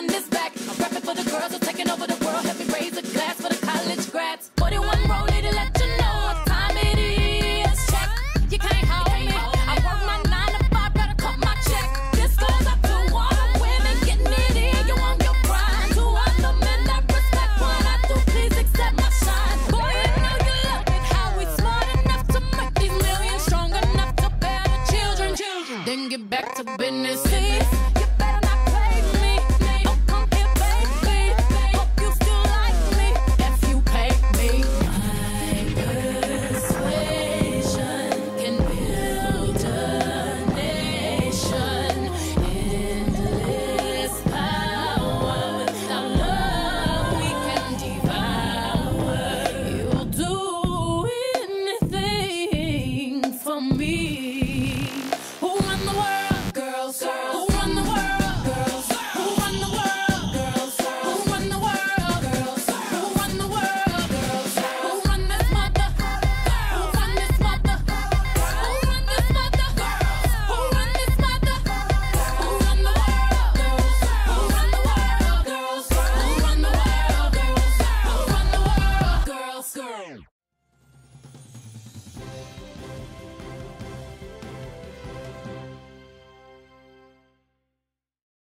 41 is back. I'm prepping for the girls who're taking over the world. Help me raise a glass for the college grads. 41 roll it to let you know what time it is. Check, you can't hold me. I work my nine to five, better cut my check. This goes out to all the women getting it in. You want your pride. To all the men that respect what I do, please accept my shine. Boy, you know you love it. How we smart enough to make these millions, strong enough to bear the children. children. Then get back to business.